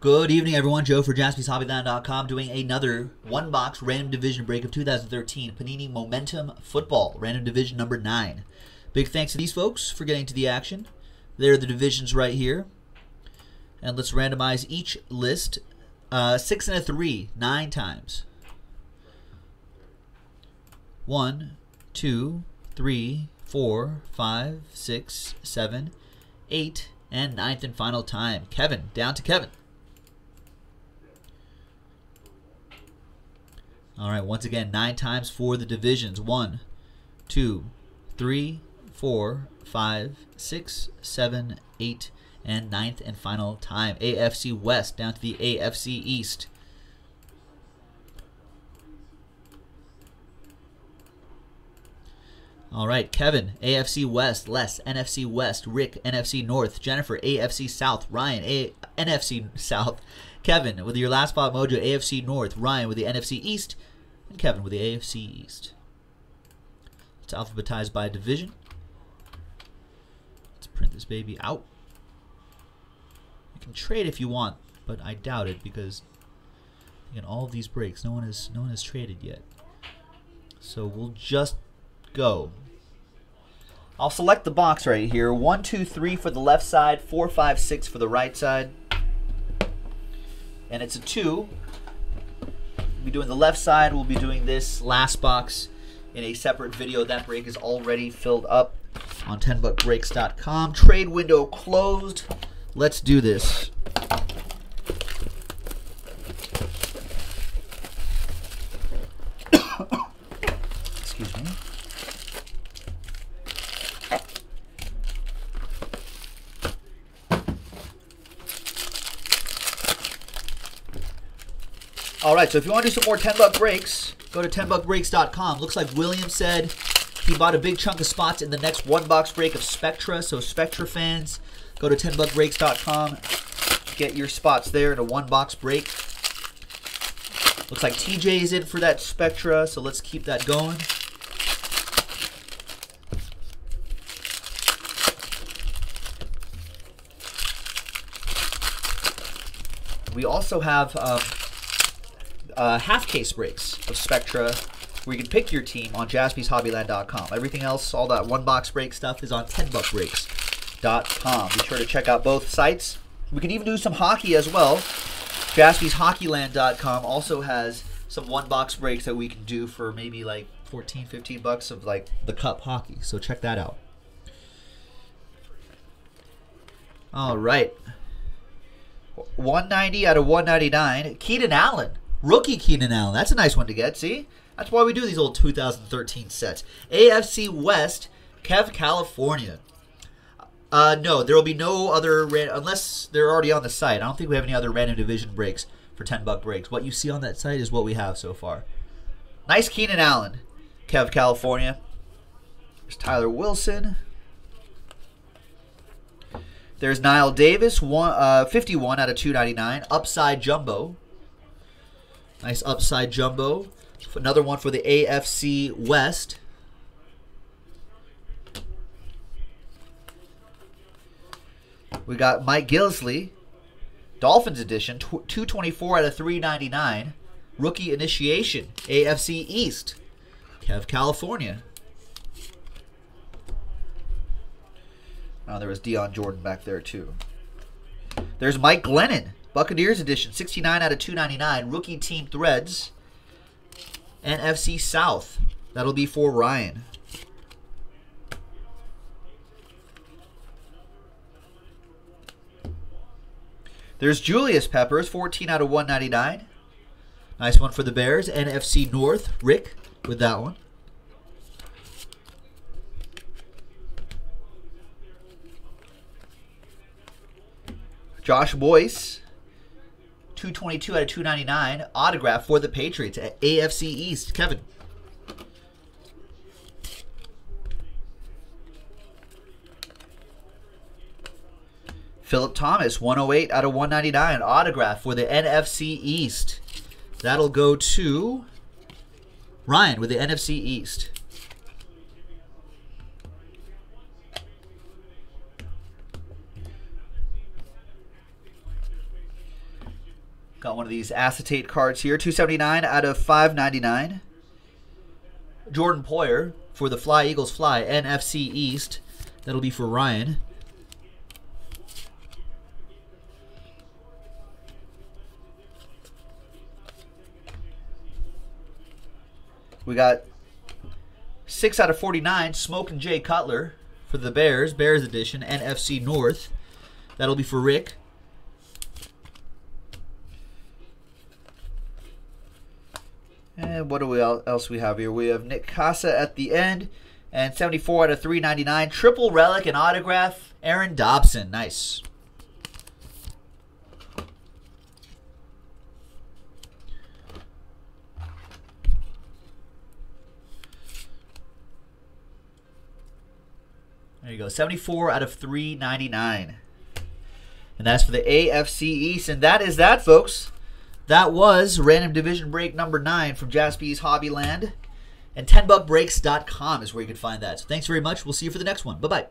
Good evening, everyone. Joe for JaspysHobbyland.com doing another one box random division break of 2013 Panini Momentum Football, random division number 9. Big thanks to these folks for getting to the action. There are the divisions right here. And let's randomize each list uh, 6 and a 3, 9 times. One, two, three, four, five, six, seven, eight, and ninth and final time. Kevin, down to Kevin. All right, once again, nine times for the divisions. One, two, three, four, five, six, seven, eight, and ninth and final time. AFC West down to the AFC East. All right, Kevin, AFC West, Les, NFC West, Rick, NFC North, Jennifer, AFC South, Ryan, A- NFC South, Kevin with your last spot mojo, AFC North, Ryan with the NFC East, and Kevin with the AFC East. It's alphabetized by division. Let's print this baby out. You can trade if you want, but I doubt it because again, all of these breaks, no one has no one has traded yet. So we'll just go. I'll select the box right here. One, two, three for the left side, four, five, six for the right side. And it's a two. Be doing the left side. We'll be doing this last box in a separate video. That break is already filled up on 10buckbreaks.com. Trade window closed. Let's do this. All right, so if you want to do some more 10 buck breaks, go to 10buckbreaks.com. Looks like William said he bought a big chunk of spots in the next one box break of Spectra. So, Spectra fans, go to 10buckbreaks.com. Get your spots there in a one box break. Looks like TJ is in for that Spectra, so let's keep that going. We also have um, uh, half case breaks of Spectra where you can pick your team on jaspyshobbyland.com. Everything else, all that one box break stuff is on 10buckbreaks.com. Be sure to check out both sites. We can even do some hockey as well. jaspyshockeyland.com also has some one box breaks that we can do for maybe like 14, 15 bucks of like the cup hockey. So check that out. All right. 190 out of 199. Keenan Allen. Rookie Keenan Allen. That's a nice one to get. See? That's why we do these old 2013 sets. AFC West, Kev California. Uh, no, there will be no other, unless they're already on the site. I don't think we have any other random division breaks for 10 buck breaks. What you see on that site is what we have so far. Nice Keenan Allen, Kev California. There's Tyler Wilson. There's Knile Davis, one, uh, 51 out of 299. Upside Jumbo. Nice upside jumbo. Another one for the AFC West. We got Mike Gillislee, Dolphins edition, 224 out of 399. Rookie initiation, AFC East. Kev California. Oh, there was Dion Jordan back there too. There's Mike Glennon, Buccaneers edition, 69 out of 299. Rookie team threads. NFC South. That'll be for Ryan. There's Julius Peppers, 14 out of 199. Nice one for the Bears. NFC North, Rick with that one. Josh Boyce, 222 out of 299. Autograph for the Patriots at AFC East. Kevin. Phillip Thomas, 108 out of 199. Autograph for the NFC East. That'll go to Ryan with the NFC East. Got one of these acetate cards here. 279 out of 599. Jordan Poyer for the Fly Eagles Fly NFC East. That'll be for Ryan. We got 6 out of 49, Smoke and Jay Cutler for the Bears, Bears edition, NFC North. That'll be for Rick. And what do we else we have here? We have Nick Kasa at the end, and 74 out of 399. Triple relic and autograph, Aaron Dobson. Nice. There you go. 74 out of 399. And that's for the AFC East. And that is that, folks. That was random division break number nine from Jaspy's Hobbyland. And 10buckbreaks.com is where you can find that. So thanks very much. We'll see you for the next one. Bye bye.